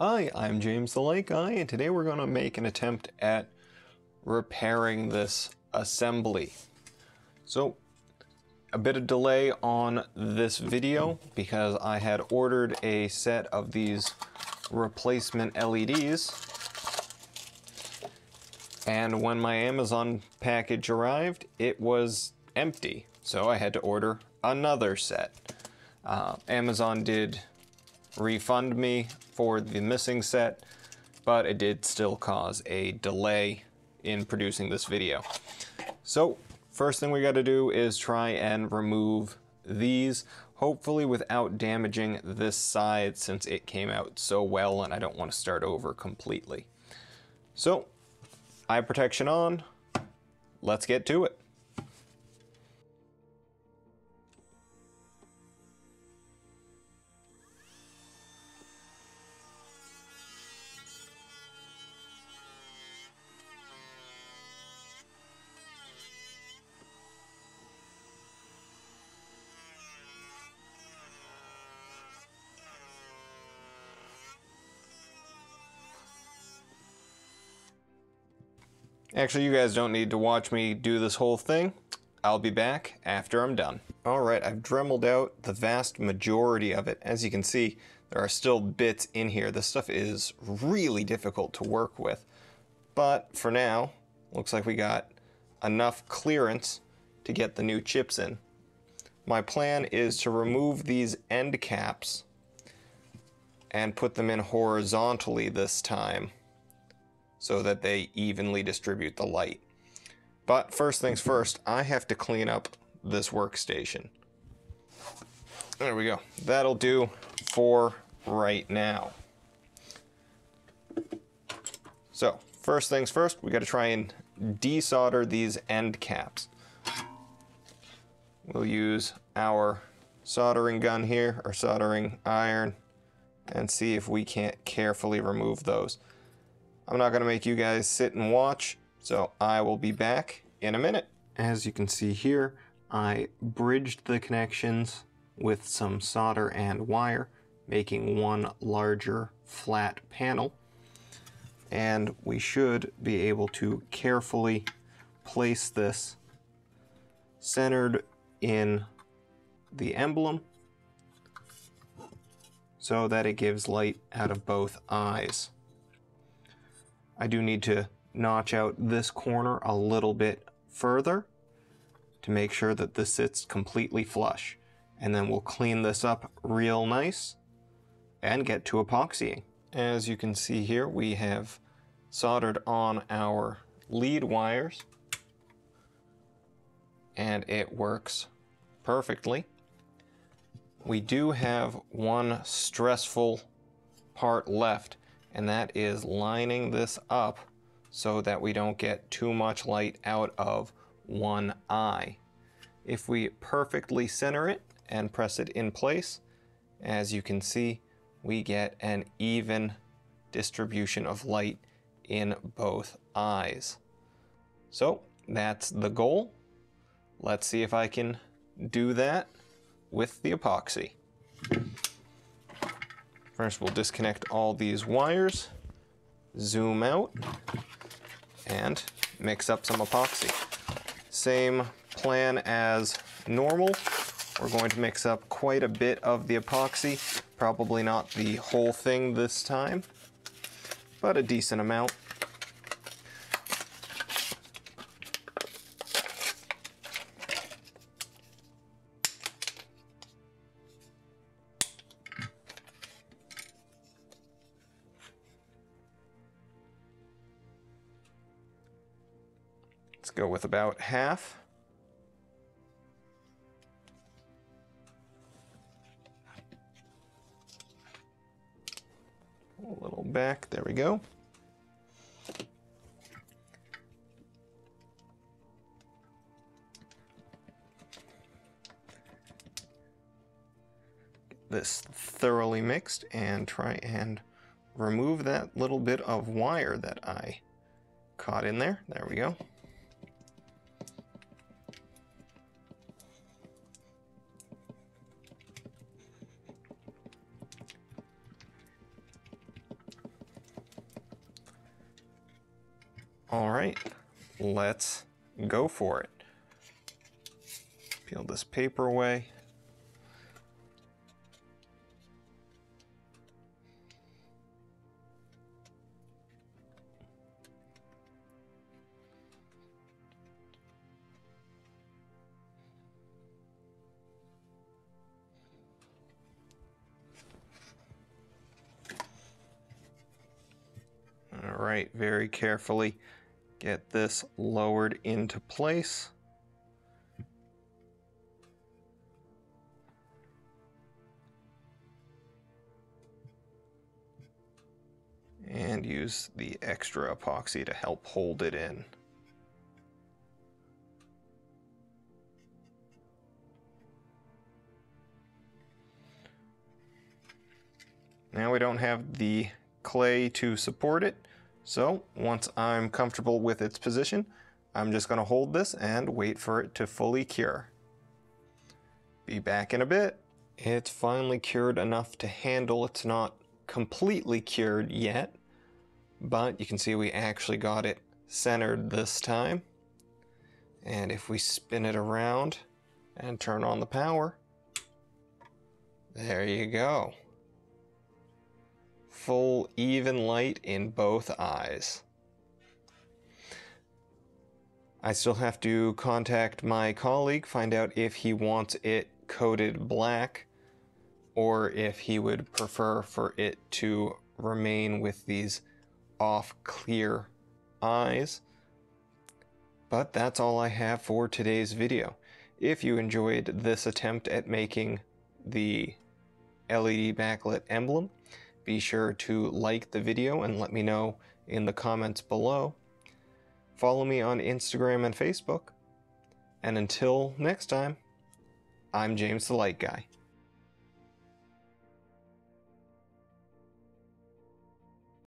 Hi, I'm James the Light Guy, and today we're going to make an attempt at repairing this assembly. So, a bit of delay on this video because I had ordered a set of these replacement LEDs and when my Amazon package arrived, it was empty. So I had to order another set. Uh, Amazon did refund me for the missing set, but it did still cause a delay in producing this video. So first thing we got to do is try and remove these, hopefully without damaging this side since it came out so well and I don't want to start over completely. So eye protection on, let's get to it. Actually, you guys don't need to watch me do this whole thing. I'll be back after I'm done. All right, I've dremeled out the vast majority of it. As you can see, there are still bits in here. This stuff is really difficult to work with. But for now, looks like we got enough clearance to get the new chips in. My plan is to remove these end caps and put them in horizontally this time so that they evenly distribute the light. But first things first, I have to clean up this workstation. There we go. That'll do for right now. So, first things first, we got to try and desolder these end caps. We'll use our soldering gun here, or soldering iron, and see if we can't carefully remove those. I'm not going to make you guys sit and watch, so I will be back in a minute. As you can see here, I bridged the connections with some solder and wire, making one larger flat panel. And we should be able to carefully place this centered in the emblem so that it gives light out of both eyes. I do need to notch out this corner a little bit further to make sure that this sits completely flush. And then we'll clean this up real nice and get to epoxying. As you can see here, we have soldered on our lead wires and it works perfectly. We do have one stressful part left and that is lining this up so that we don't get too much light out of one eye. If we perfectly center it and press it in place, as you can see, we get an even distribution of light in both eyes. So that's the goal. Let's see if I can do that with the epoxy. First, we'll disconnect all these wires, zoom out, and mix up some epoxy. Same plan as normal. We're going to mix up quite a bit of the epoxy, probably not the whole thing this time, but a decent amount. Go with about half. A little back, there we go. This thoroughly mixed and try and remove that little bit of wire that I caught in there. There we go. All right, let's go for it. Peel this paper away. All right, very carefully get this lowered into place. And use the extra epoxy to help hold it in. Now we don't have the clay to support it. So once I'm comfortable with its position, I'm just going to hold this and wait for it to fully cure. Be back in a bit. It's finally cured enough to handle. It's not completely cured yet, but you can see we actually got it centered this time. And if we spin it around and turn on the power, there you go full, even light in both eyes. I still have to contact my colleague, find out if he wants it coated black or if he would prefer for it to remain with these off clear eyes. But that's all I have for today's video. If you enjoyed this attempt at making the LED backlit emblem, be sure to like the video and let me know in the comments below. Follow me on Instagram and Facebook. And until next time, I'm James the Light Guy.